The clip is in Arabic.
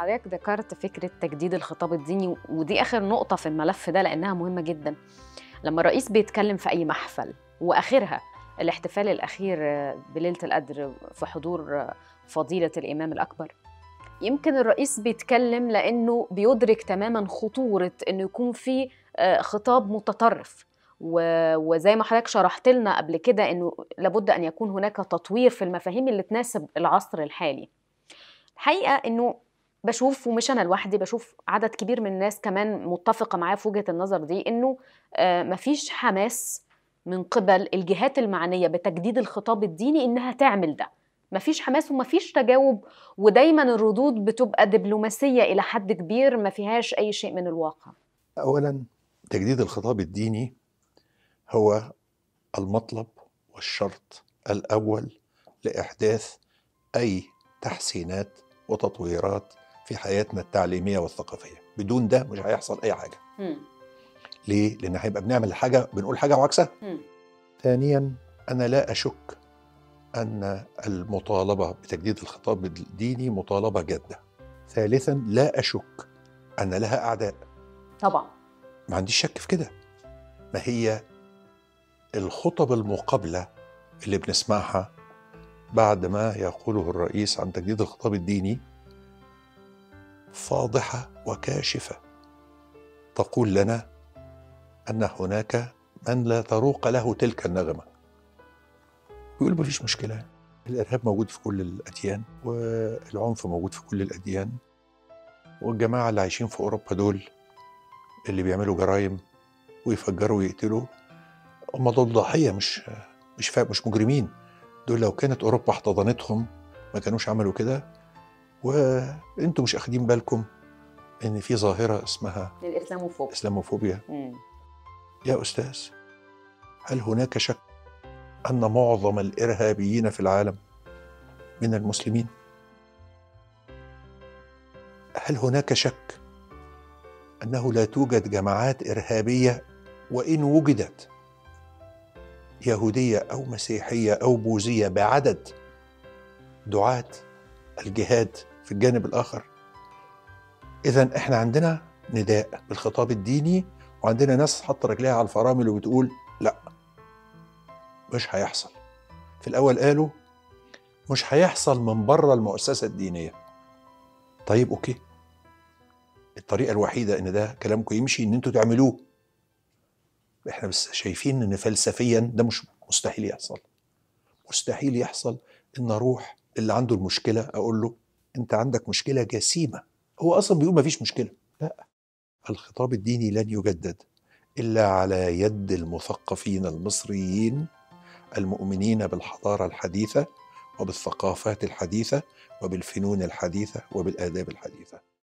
حضرتك ذكرت فكرة تجديد الخطاب الديني ودي آخر نقطة في الملف ده لأنها مهمة جدا. لما الرئيس بيتكلم في أي محفل وآخرها الاحتفال الأخير بليلة القدر في حضور فضيلة الإمام الأكبر يمكن الرئيس بيتكلم لأنه بيدرك تماما خطورة أنه يكون في خطاب متطرف. وزي ما حضرتك شرحت لنا قبل كده أنه لابد أن يكون هناك تطوير في المفاهيم اللي تناسب العصر الحالي. الحقيقة أنه بشوف ومش أنا لوحدي بشوف عدد كبير من الناس كمان متفقة معايا في وجهة النظر دي إنه مفيش حماس من قبل الجهات المعنية بتجديد الخطاب الديني إنها تعمل ده. مفيش حماس ومفيش تجاوب ودايما الردود بتبقى دبلوماسية إلى حد كبير ما فيهاش أي شيء من الواقع. اولا تجديد الخطاب الديني هو المطلب والشرط الأول لإحداث أي تحسينات وتطويرات في حياتنا التعليمية والثقافية. بدون ده مش هيحصل أي حاجة. ليه؟ لأن هيبقى بنعمل حاجة بنقول حاجة وعكسها. ثانيا أنا لا أشك أن المطالبة بتجديد الخطاب الديني مطالبة جادة. ثالثا لا أشك أن لها أعداء. طبعا. ما عنديش شك في كده. ما هي الخطب المقابلة اللي بنسمعها بعد ما يقوله الرئيس عن تجديد الخطاب الديني فاضحة وكاشفة. تقول لنا أن هناك من لا تروق له تلك النغمة. بيقول مفيش مشكلة. الإرهاب موجود في كل الأديان والعنف موجود في كل الأديان. والجماعة اللي عايشين في أوروبا دول اللي بيعملوا جرائم ويفجروا ويقتلوا هم دول ضحية مش مش. مش مجرمين. دول لو كانت أوروبا احتضنتهم ما كانوش عملوا كده. وأنتم مش اخدين بالكم ان في ظاهرة اسمها الاسلاموفوب إسلاموفوبيا. مم. يا أستاذ هل هناك شك أن معظم الإرهابيين في العالم من المسلمين؟ هل هناك شك أنه لا توجد جماعات إرهابية وإن وجدت يهودية أو مسيحية أو بوذية بعدد دعاة الجهاد في الجانب الآخر. اذا إحنا عندنا نداء بالخطاب الديني وعندنا ناس حاطه رجليها على الفرامل وبتقول لأ مش هيحصل. في الأول قالوا مش هيحصل من بره المؤسسة الدينية. طيب أوكي. الطريقة الوحيدة إن ده كلامكم يمشي إن أنتوا تعملوه. إحنا بس شايفين إن فلسفيا ده مش مستحيل يحصل. مستحيل يحصل إن أروح اللي عنده المشكلة أقول له انت عندك مشكلة جسيمة. هو أصلا بيقول ما فيش مشكلة. لا. الخطاب الديني لن يجدد إلا على يد المثقفين المصريين المؤمنين بالحضارة الحديثة وبالثقافات الحديثة وبالفنون الحديثة وبالآداب الحديثة.